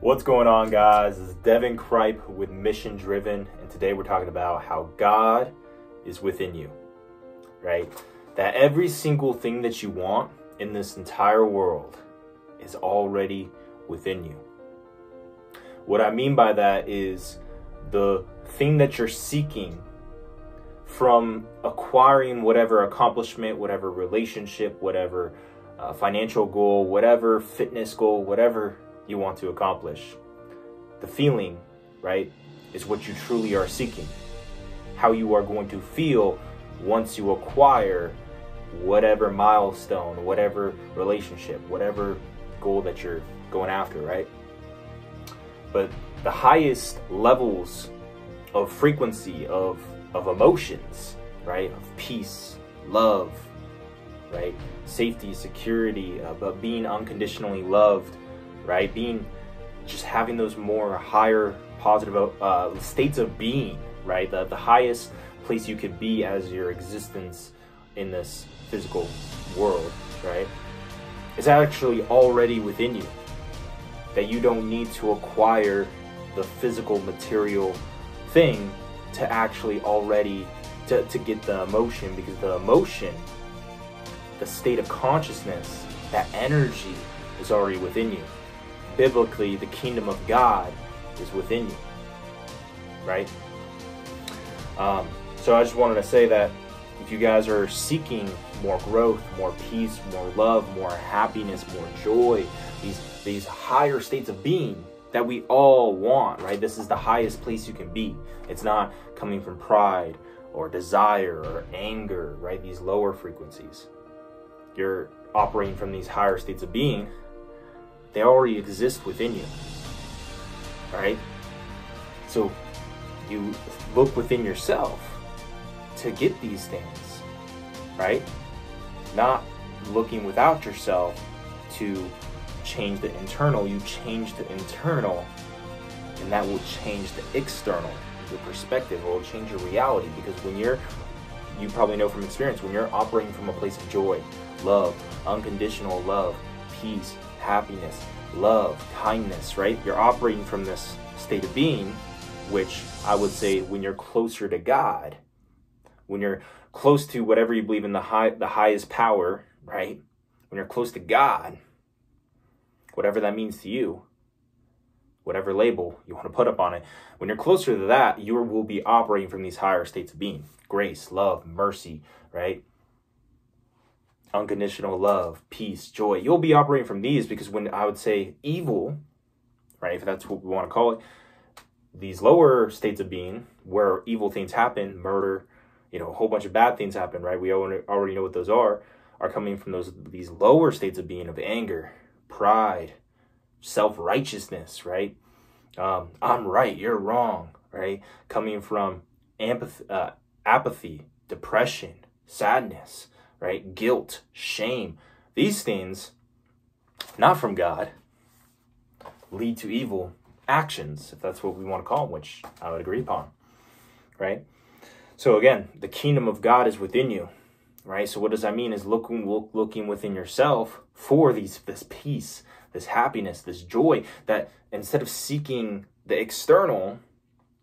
What's going on, guys? This is Deven Cripe with Mission Driven, and today we're talking about how God is within you, right? That every single thing that you want in this entire world is already within you. What I mean by that is the thing that you're seeking from acquiring whatever accomplishment, whatever relationship, whatever uh, financial goal, whatever fitness goal, whatever you want to accomplish. The feeling, right, is what you truly are seeking. How you are going to feel once you acquire whatever milestone, whatever relationship, whatever goal that you're going after, right? But the highest levels of frequency of of emotions, right? Of peace, love, right? Safety, security, but being unconditionally loved, right? Being just having those more higher positive uh, states of being, right? The, the highest place you could be as your existence in this physical world, right? Is actually already within you. That you don't need to acquire the physical material thing to actually already to, to get the emotion because the emotion the state of consciousness that energy is already within you biblically the kingdom of god is within you right um, so i just wanted to say that if you guys are seeking more growth more peace more love more happiness more joy these these higher states of being that we all want, right? This is the highest place you can be. It's not coming from pride or desire or anger, right? These lower frequencies. You're operating from these higher states of being. They already exist within you, right? So you look within yourself to get these things, right? Not looking without yourself to change the internal, you change the internal, and that will change the external. Your perspective will change your reality because when you're, you probably know from experience, when you're operating from a place of joy, love, unconditional love, peace, happiness, love, kindness, right? You're operating from this state of being, which I would say when you're closer to God, when you're close to whatever you believe in the high the highest power, right? When you're close to God, whatever that means to you, whatever label you want to put up on it. When you're closer to that, you will be operating from these higher states of being grace, love, mercy, right? Unconditional love, peace, joy. You'll be operating from these because when I would say evil, right, if that's what we want to call it, these lower states of being where evil things happen, murder, you know, a whole bunch of bad things happen, right? We already know what those are, are coming from those these lower states of being of anger, pride, self righteousness, right? Um, I'm right, you're wrong, right? Coming from uh, apathy, depression, sadness, right? Guilt, shame. These things, not from God, lead to evil actions, if that's what we want to call them, which I would agree upon, right? So again, the kingdom of God is within you right? So what does that mean? Is looking look, looking within yourself for these this peace, this happiness, this joy. That instead of seeking the external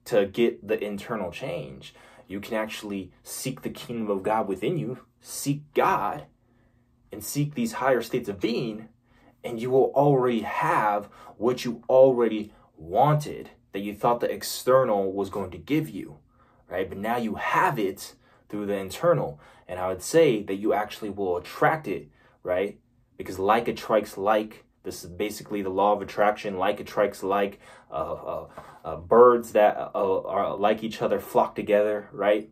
to get the internal change, you can actually seek the kingdom of God within you, seek God, and seek these higher states of being, and you will already have what you already wanted that you thought the external was going to give you, right? But now you have it through the internal. And I would say that you actually will attract it, right? Because like attracts like. This is basically the law of attraction. Like attracts like. Uh, uh, uh, birds that uh, are like each other flock together, right?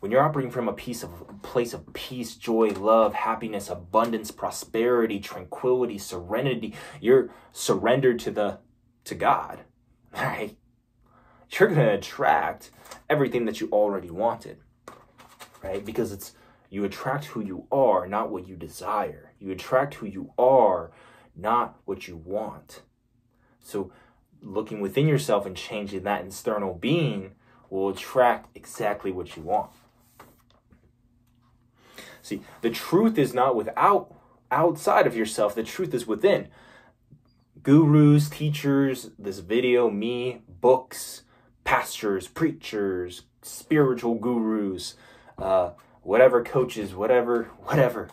When you're operating from a piece of place of peace, joy, love, happiness, abundance, prosperity, tranquility, serenity, you're surrendered to the to God, right? You're going to attract everything that you already wanted right? Because it's you attract who you are, not what you desire. You attract who you are, not what you want. So, looking within yourself and changing that external being will attract exactly what you want. See, the truth is not without outside of yourself, the truth is within. gurus, teachers, this video, me, books, pastors, preachers, spiritual gurus, uh, whatever coaches, whatever, whatever.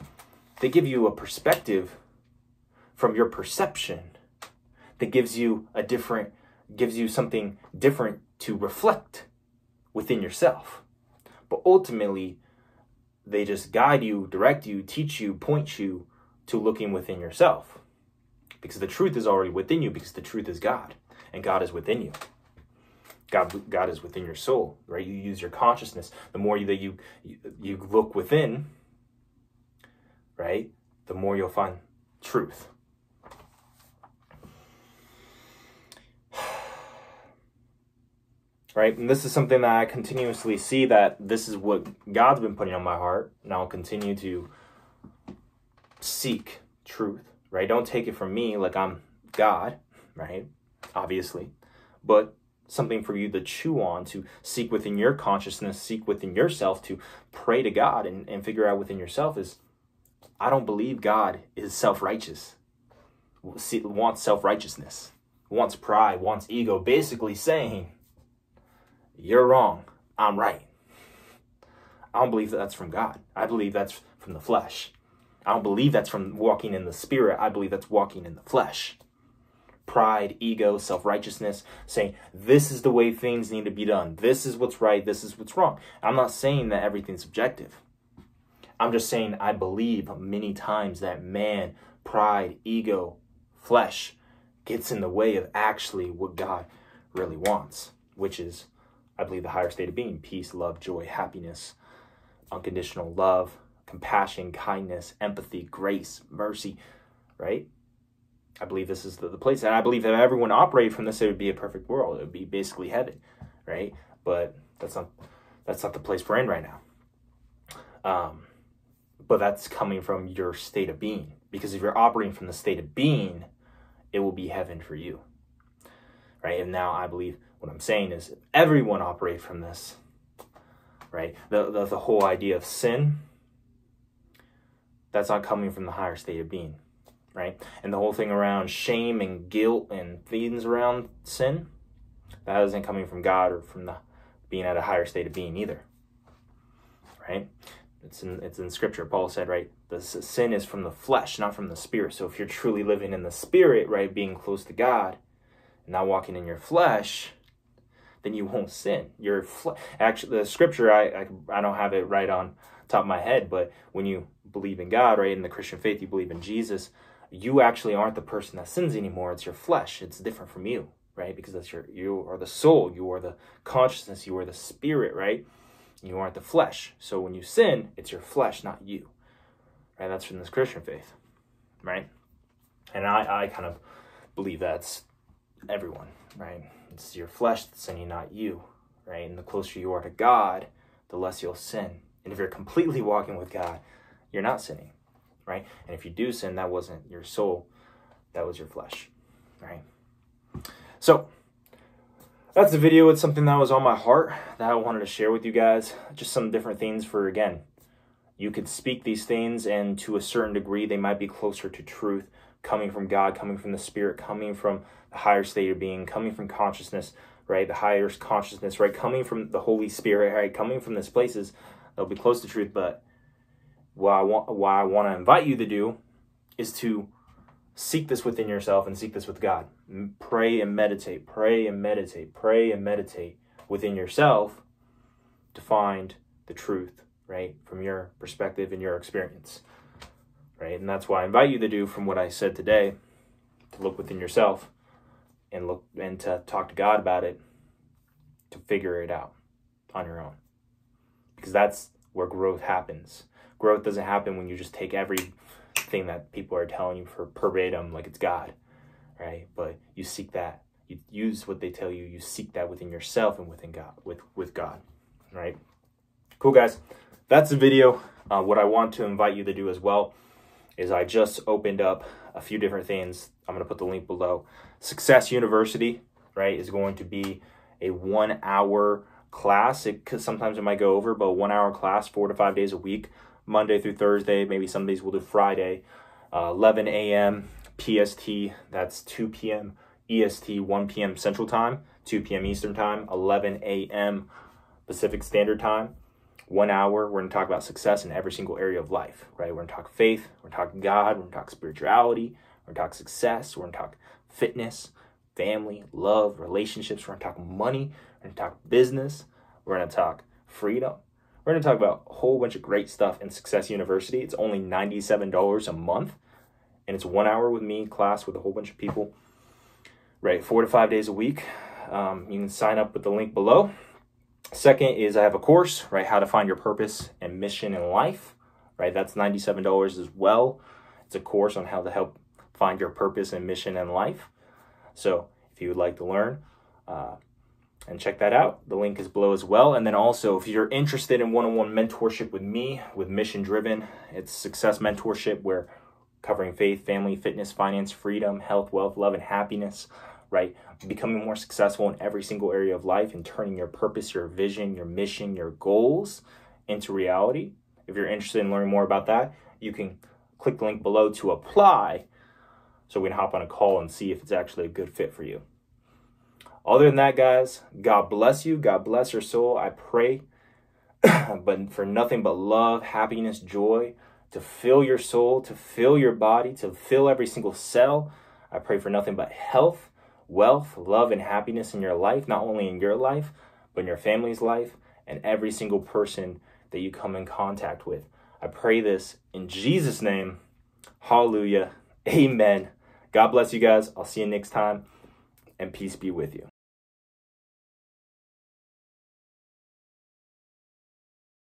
They give you a perspective from your perception that gives you a different, gives you something different to reflect within yourself. But ultimately, they just guide you, direct you, teach you, point you to looking within yourself. Because the truth is already within you, because the truth is God, and God is within you. God, God is within your soul, right? You use your consciousness. The more that you, you you look within, right, the more you'll find truth. Right? And this is something that I continuously see that this is what God's been putting on my heart, and I'll continue to seek truth, right? Don't take it from me like I'm God, right? Obviously, but something for you to chew on, to seek within your consciousness, seek within yourself, to pray to God and, and figure out within yourself is I don't believe God is self righteous, wants self righteousness, wants pride, wants ego, basically saying, you're wrong. I'm right. I don't believe that that's from God. I believe that's from the flesh. I don't believe that's from walking in the spirit. I believe that's walking in the flesh. Pride, ego, self righteousness, saying, this is the way things need to be done. This is what's right. This is what's wrong. I'm not saying that everything's subjective. I'm just saying I believe many times that man, pride, ego, flesh gets in the way of actually what God really wants, which is I believe the higher state of being peace, love, joy, happiness, unconditional love, compassion, kindness, empathy, grace, mercy, right? I believe this is the, the place. And I believe that if everyone operated from this, it would be a perfect world. It would be basically heaven, right? But that's not that's not the place we're in right now. Um, but that's coming from your state of being. Because if you're operating from the state of being, it will be heaven for you. Right? And now I believe what I'm saying is everyone operate from this, right? The, the, the whole idea of sin, that's not coming from the higher state of being, right? And the whole thing around shame and guilt and things around sin, that isn't coming from God or from the being at a higher state of being either, right? It's in it's in scripture. Paul said, right, the sin is from the flesh, not from the spirit. So if you're truly living in the spirit, right, being close to God, and not walking in your flesh, then you won't sin. Your fl- actually the scripture I, I I don't have it right on top of my head, but when you believe in God, right, in the Christian faith, you believe in Jesus, you actually aren't the person that sins anymore. It's your flesh. It's different from you, right? Because that's your you are the soul, you are the consciousness, you are the spirit, right? You aren't the flesh. So when you sin, it's your flesh, not you. Right? That's from this Christian faith. Right? And I, I kind of believe that's everyone, right? It's your flesh that's sinning, not you, right? And the closer you are to God, the less you'll sin. And if you're completely walking with God, you're not sinning, right? And if you do sin, that wasn't your soul, that was your flesh, right? So, that's the video. It's something that was on my heart that I wanted to share with you guys. Just some different things for, again, you could speak these things, and to a certain degree, they might be closer to truth coming from God, coming from the Spirit, coming from the higher state of being, coming from consciousness, right? The higher consciousness, right? Coming from the Holy Spirit, right? Coming from these places, they'll be close to truth. But what I want, what I want to invite you to do is to seek this within yourself and seek this with God. Pray and meditate, pray and meditate, pray and meditate within yourself to find the truth, right? From your perspective and your experience right? And that's why I invite you to do from what I said today, to look within yourself and look and to talk to God about it, to figure it out on your own. Because that's where growth happens. Growth doesn't happen when you just take everything that people are telling you for verbatim like it's God, right? But you seek that. You use what they tell you. You seek that within yourself and within God, with with God, right? Cool, guys. That's the video. Uh, what I want to invite you to do as well is I just opened up a few different things. I'm going to put the link below. Success University, right, is going to be a one hour class. It could, sometimes it might go over, but one hour class, four to five days a week, Monday through Thursday. Maybe some days we'll do Friday, uh, 11 a.m. PST. That's 2 p.m. EST, 1 p.m. Central Time, 2 p.m. Eastern Time, 11 a.m. Pacific Standard Time. One hour, we're going to talk about success in every single area of life, right? We're going to talk faith, we're going to talk God, we're going to talk spirituality, we're going to talk success, we're going to talk fitness, family, love, relationships, we're going to talk money, we're going to talk business, we're going to talk freedom. We're going to talk about a whole bunch of great stuff in Success University. It's only $97 a month, and it's one hour with me, class with a whole bunch of people right? Four to five days a week. Um, you can sign up with the link below. Second is I have a course, right? How to find your purpose and mission in life, right? That's $97 as well. It's a course on how to help find your purpose and mission in life. So if you would like to learn, uh, and check that out. The link is below as well. And then also, if you're interested in one on one mentorship with me, with Mission Driven, it's success mentorship where covering faith, family, fitness, finance, freedom, health, wealth, love, and happiness right? Becoming more successful in every single area of life and turning your purpose, your vision, your mission, your goals into reality. If you're interested in learning more about that, you can click the link below to apply so we can hop on a call and see if it's actually a good fit for you. Other than that, guys, God bless you. God bless your soul. I pray, but for nothing but love, happiness, joy to fill your soul, to fill your body, to fill every single cell. I pray for nothing but health wealth, love, and happiness in your life, not only in your life, but in your family's life and every single person that you come in contact with. I pray this in Jesus' name. Hallelujah. Amen. God bless you guys. I'll see you next time, and peace be with you.